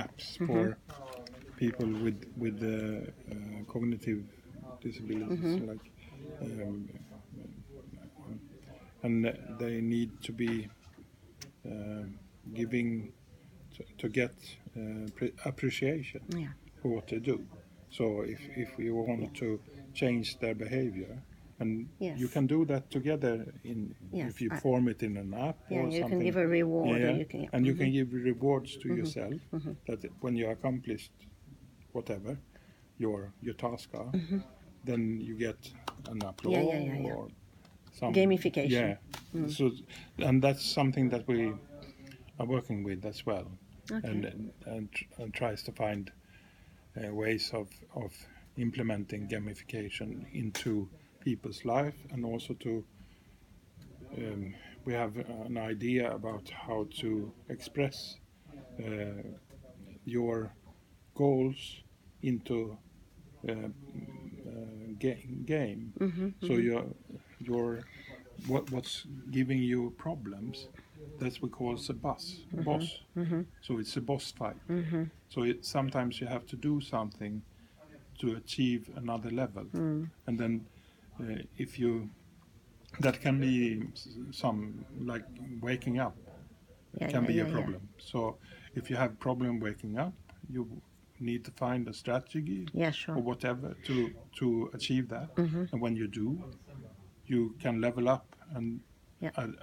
apps for people with with uh, uh, cognitive disabilities, like, um, and they need to be uh, giving to, to get uh, pre- appreciation Yeah. for what they do. So if if we want to change their behavior. And Yes. you can do that together in Yes, if you form it in an app Yeah, or you can give a reward. Yeah, you can, and you Mhm. can give rewards to yourself that when you accomplished whatever your your task are, then you get an applause Mm-hmm. yeah, yeah, yeah. or some Gamification. Mm. Yeah, so and that's something that we are working with as well, Okay. and and, and tries to find uh, ways of of implementing gamification into people's life and also to um, we have an idea about how to express uh, your goals into uh, uh, ga- game. So your your what what's giving you problems, that's we call a boss boss. So it's a boss fight. So it, sometimes you have to do something to achieve another level, and then if you that can be some like waking up Yeah, can yeah, be yeah, a problem. So if you have problem waking up, you need to find a strategy sure. or whatever to to achieve that. Mm-hmm. And when you do, you can level up and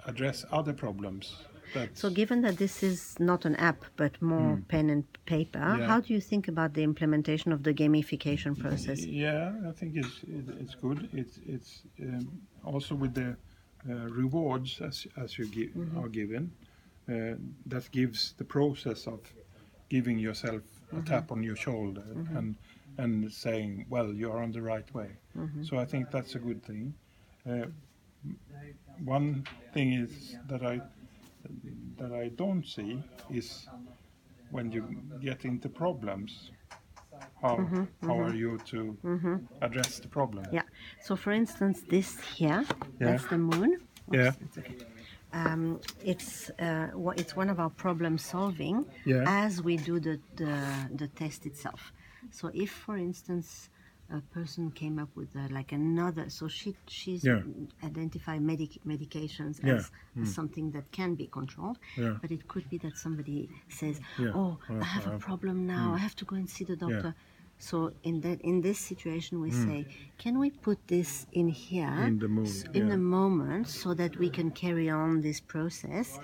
address other problems. That So, given that this is not an app but more pen and paper. Yeah. how do you think about the implementation of the gamification process? Yeah, I think it's it, it's good. It's it's um, also with the uh, rewards as as you give, Mm-hmm. are given. Uh, that gives the process of giving yourself Mm-hmm. a tap on your shoulder and and saying, "Well, you are on the right way." Mm-hmm. So I think that's a good thing. Uh, one thing is that I that I don't see is when you get into problems. How how are you to address the problem? Yeah. So, for instance, this here, that's the moon. Yeah. Oops, it's okay. Um, it's uh, it's one of our problem solving Yeah. as we do the, the the test itself. So, if, for instance, a person came up with uh, like another, so she she's Yeah. identify medic medications Yeah. as, as something that can be controlled, Yeah. but it could be that somebody says. "Oh, I have a uh, problem now. I have to go and see the doctor." So in that in this situation, we say, can we put this in here. In the mo- s- in the moment so that we can carry on this process,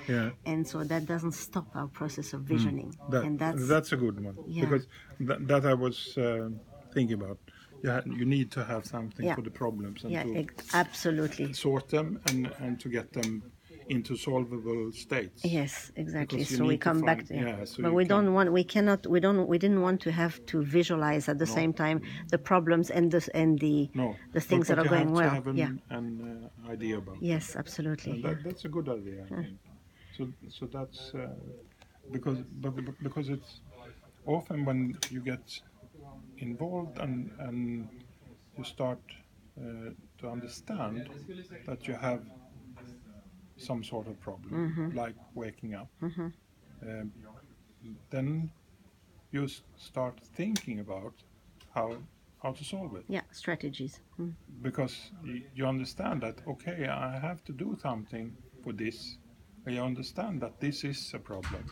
and so that doesn't stop our process of visioning, Hmm. That, and that's, that's a good one because that, that I was uh, thinking about. You, ha- you need to have something Yeah. for the problems and yeah, to ex- absolutely. sort them and, and to get them into solvable states. Yes, exactly. Because you So we need to come back find- to yeah. yeah, so but you we can- don't want we cannot we don't we didn't want to have to visualize at the same time the problems and the and the No, the things but, that but are you going have well. To yeah. have an, an uh, idea about. it. Yes, absolutely. And that, that's a good idea. I think. So, so that's uh, because but, but- because it's often when you get involved and and you start uh, to understand that you have some sort of problem, like waking up, um, then you s- start thinking about how how to solve it Yeah, strategies. Mm. because y- you understand that okay i have to do something for this You understand that this is a problem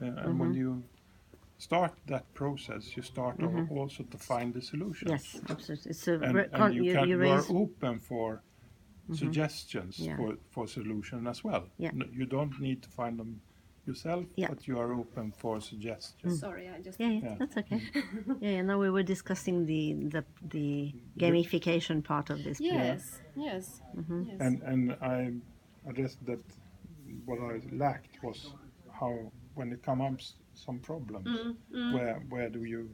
Uh, and Mm-hmm. when you start that process you start al- mm-hmm. also to find the solution Yes, absolutely. It's a and, re- and con- you, you, can, you you are open for mm-hmm. suggestions Yeah. for, for solution as well Yeah. N- you don't need to find them yourself Yeah. but you are open for suggestions mm. Sorry, I just. Yeah, yeah, Yeah. that's okay. Mm. yeah, yeah. Now we were discussing the the the gamification part of this. plan. Yes, yes, Mm-hmm. yes. And and I addressed that what I lacked was how when it comes up s- some problems, where where do you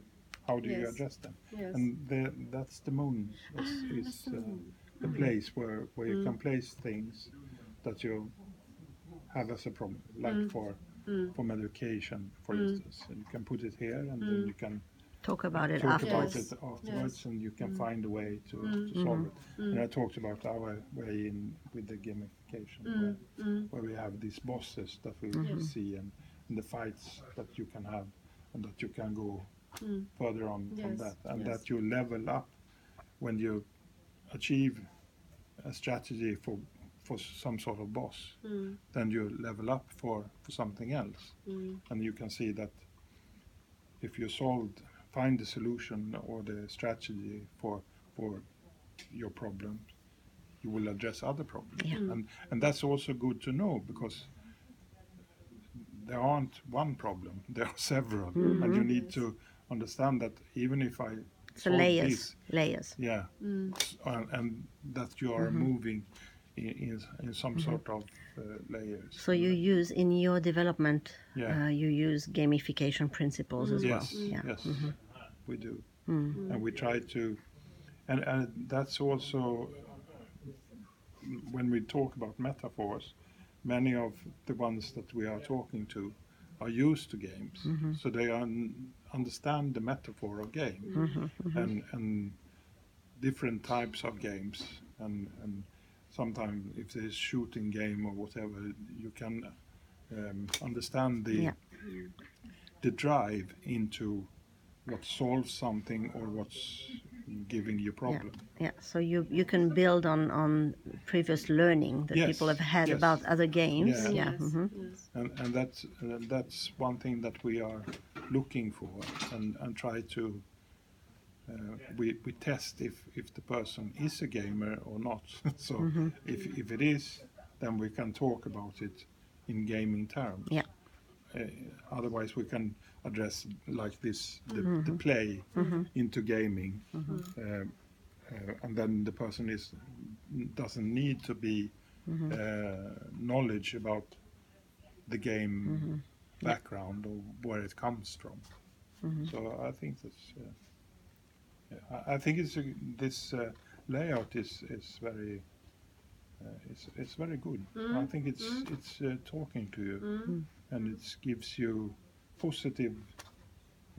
how do you Mm, address them? yes. And the, that's the moon is, Ah, is that's the uh, moon. the place where where you Mm. can place things that you have as a problem, like Mm. for for medication, for instance. And you can put it here, and Mm. then you can Talk about it talk afterwards. about it afterwards, and you can Mm. find a way to, to solve it. And I talked about our way in with the gamification, where, Mm. where we have these bosses that we Mm-hmm. see, and, and the fights that you can have, and that you can go Mm. further on from that, and yes. that you level up when you achieve a strategy for for some sort of boss. Mm. Then you level up for, for something else, Mm. and you can see that if you solved, find the solution or the strategy for for your problems, you will address other problems, Yeah. And and that's also good to know because there aren't one problem, there are several, and you need Yes. to understand that even if I So layers, this, layers. yeah, Mm. and, and that you are moving in, in, in some sort of uh, layers. So you use in your development, Yeah. uh, you use gamification principles as yes, well. Yeah. yes, we do, Mm. and we try to, and, and that's also when we talk about metaphors. Many of the ones that we are talking to are used to games, mm-hmm. so they un- understand the metaphor of game. Mm-hmm, mm-hmm. And and different types of games. And and sometimes if there's shooting game or whatever you can um, understand the Yeah. the drive into what solves something or what's giving you problem Yeah, so you you can build on on previous learning that Yes, people have had yes. about other games. Yeah. Yeah. Yes. mhm. Yes. and and that's uh, that's one thing that we are looking for and and try to uh, we we test if if the person is a gamer or not so Mm-hmm. if if it is then we can talk about it in gaming terms Yeah. Uh, otherwise we can address like this the, Mm-hmm. the play into gaming um, uh, and then the person is doesn't need to be Mm-hmm. uh, knowledge about the game Mm-hmm. background or where it comes from. Mm-hmm. So I think that's. Uh, yeah, I, I think it's a, this uh, layout is is very. Uh, it's, it's very good. I think it's it's uh, talking to you, Mm. And it gives you positive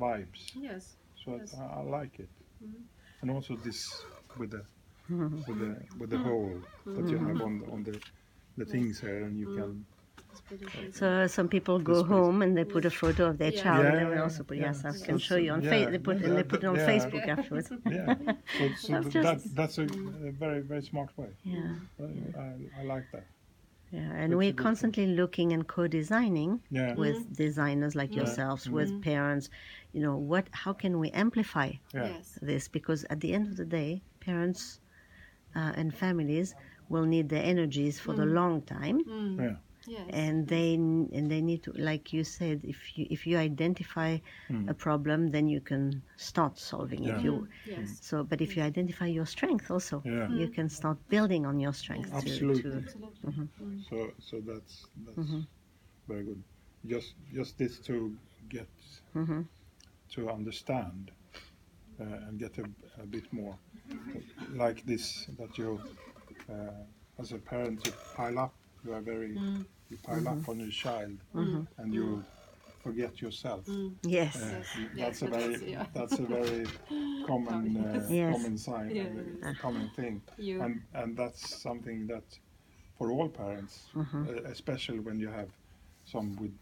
vibes. Yes. So Yes. I, I like it, Mhm. and also this with the with the with the hole that you have on the, on the the things here, and you can It's pretty So some people go This home and they put a photo of their Yeah. child, and they will also put. yeah. Yes, I can it's, show you on yeah, Facebook. They put and they put it on yeah. Facebook afterwards. yeah. So, so That's that, that's a, a very very smart way. Yeah, I, I, I like that. Yeah, and we're good thing. constantly looking and co-designing Yeah. with designers like Yeah. yourselves, with parents. You know, what? How can we amplify Yeah. Yes. this? Because at the end of the day, parents uh, and families will need their energies for the long time. Mm. Yeah. Yes. and they and they need to like you said if you if you identify Mm. a problem then you can start solving Yeah. it you yes. so but if you identify your strength also Yeah. you can start building on your strength to, Absolutely. to Absolutely. So so that's that's Mm-hmm. very good. Just just this to get Mhm. to understand uh, and get a, a bit more like this that you uh, as a parent you pile up. You are very you pile Mm-hmm. up on your child and you forget yourself. yes Uh, Yes. that's a very that's- yeah. that's a very common uh, Yes. common sign, Yeah. a common thing, You- and and that's something that for all parents, Mm-hmm. uh, especially when you have some with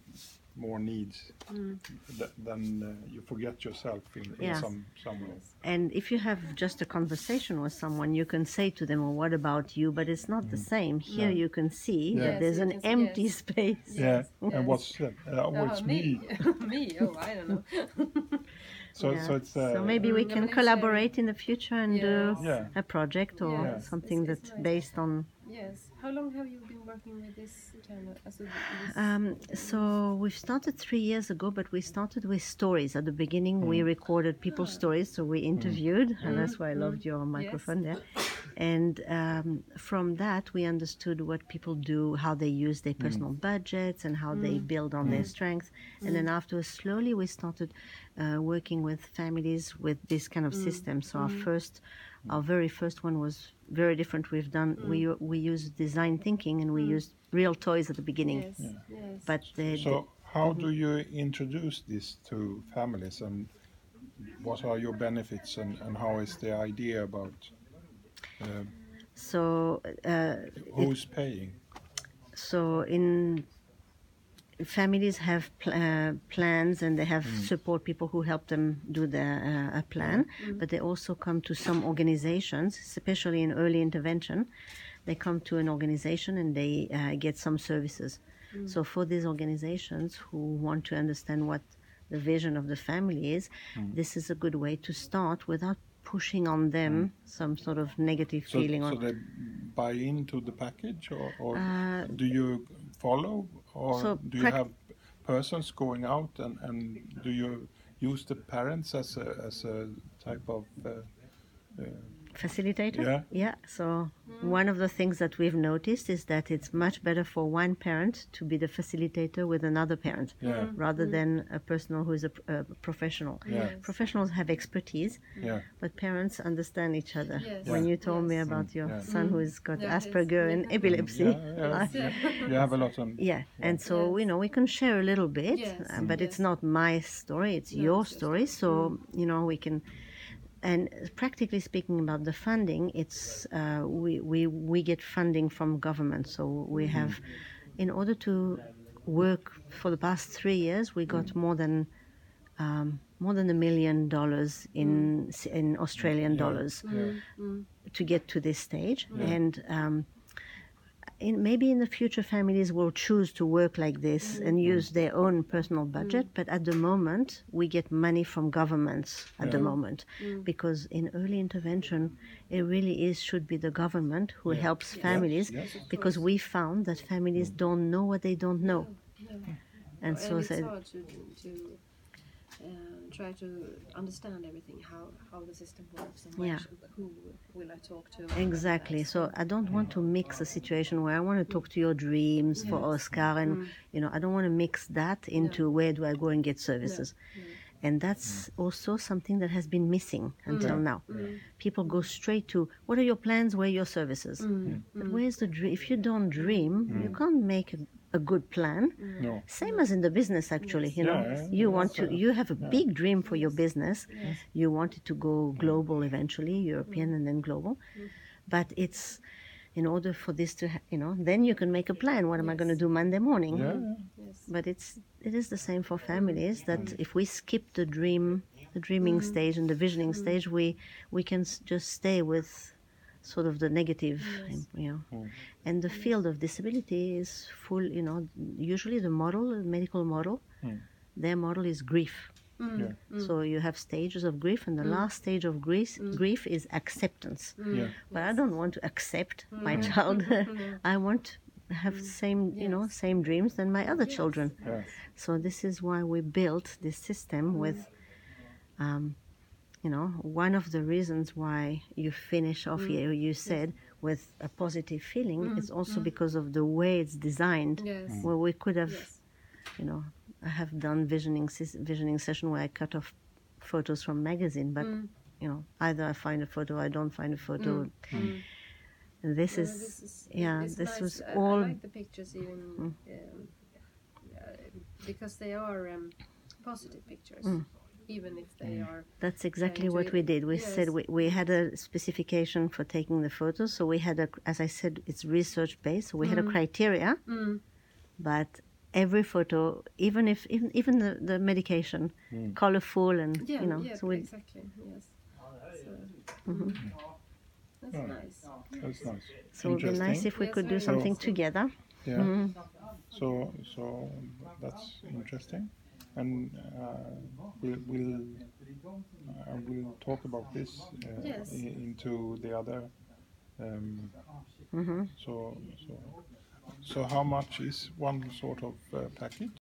more needs, Mm. th- then uh, you forget yourself in, in Yeah. some some way. and if you have just a conversation with someone you can say to them well what about you but it's not the same here No. you can see Yeah. that Yes, there's an can empty yes. space Yeah, Yes, and yes. what's that? Uh, oh, Oh, it's me. me. Oh, I don't know. So Yeah. so it's uh, so maybe we Mm, can collaborate in the future and do Yeah. a project or Yes, something it's- it's that's nice. based on Yes. How long have you been working with this channel? Uh, also, this, Um, so we've started three years ago, but we started with stories. At the beginning, we mm. recorded people's ah. stories, so we mm. interviewed, and that's mm. why I loved your microphone there. And um, from that, we understood what people do, how they use their personal budgets, and how they build on their strengths. And then afterwards, slowly, we started uh, working with families with this kind of system. So our first, our very first one was very different. We've done we we used design thinking, and we used real toys at the beginning. yes. Yes. But the, So how do you introduce this to families and what are your benefits and, and how is the idea about uh, so uh, who's paying? so in families have pl- uh, plans and they have support people who help them do the uh, a plan, but they also come to some organizations, especially in early intervention. They come to an organization and they uh, get some services. So for these organizations who want to understand what the vision of the family is, this is a good way to start without pushing on them some sort of negative So, feeling so on they buy into the package, or, or Uh, do you follow, or so do you have persons going out, and, and do you use the parents as a as a type of uh, uh, facilitator. Yeah. yeah so one of the things that we've noticed is that it's much better for one parent to be the facilitator with another parent yeah. Rather than a person who is a, a professional. Yeah. professionals have expertise yeah. but parents understand each other. Yes. when you told me about your Yeah. son who's got Yeah, asperger and yeah. epilepsy. Yeah, yeah, yeah. you have a lot on. Yeah, and so Yes. you know we can share a little bit, Yes, uh, but it's not my story; it's No, your it's your story. So you know we can, and practically speaking about the funding, it's uh, we we we get funding from government. So we have, in order to work for the past three years, we got more than. Um, more than a million dollars in in Australian dollars to get to this stage, and um, in, maybe in the future families will choose to work like this mm. and use their own personal mm. budget but at the moment we get money from governments at the moment. Mm. Because in early intervention it really is should be the government who helps families yes, because we found that families don't know what they don't know. And And so it's said hard to, to um, try to understand everything, how, how the system works and Yeah. should- who will I talk to. Exactly. So I don't want to mix a situation where I want to talk to your dreams for Oscar, and mm-hmm. you know, I don't want to mix that into where do I go and get services. And that's mm. also something that has been missing until mm. now. Mm. People go straight to what are your plans, where are your services. But where's the dream? If you don't dream, you can't make a, a good plan. no Same as in the business, actually. You know, Yeah, yeah, you yeah, want to, so- you have a big dream for your business. You want it to go global eventually, European mm. and then global. Mm. But it's in order for this to, ha- you know, then you can make a plan. What am I going to do Monday morning? yeah, yeah. Yes. But it's it is the same for families that mm. if we skip the dream, the dreaming stage and the visioning stage, we we can s- just stay with sort of the negative, you know. Mm. And the field of disability is full, you know. Usually the model, the medical model, mm. their model is grief. Mm, yeah. So you have stages of grief, and the last stage of grief grief is acceptance. yeah. But I don't want to accept my child. I want to have same, you know, same dreams than my other children. Yeah. So this is why we built this system with, um, you know, one of the reasons why you finish off mm. here, you said, with a positive feeling, mm-hmm. is also mm-hmm. because of the way it's designed. Yes. Where we could have, Yes. you know, I have done visioning visioning session where I cut off photos from magazine, but mm. you know, either I find a photo, I don't find a photo. Mm. And this No, is, this is- yeah, this nice. was I, all I like the pictures even um, uh, because they are um, positive pictures, even if they are. That's exactly what we did. We said we, we had a specification for taking the photos. So we had a, as I said, it's research based. So we Mm. had a criteria, but every photo, even if even, even the, the medication, colorful and Yeah, you know, yeah, so we exactly. Yes. So, Mm-hmm. That's Yeah. nice. That's nice. so it would be nice if we Yes, could do something interesting. together. Yeah. Mm-hmm. So so that's interesting, and uh, we'll we'll uh, we'll talk about this uh, Yes. into the other. Um, Mm-hmm. So so so how much is one sort of uh, package?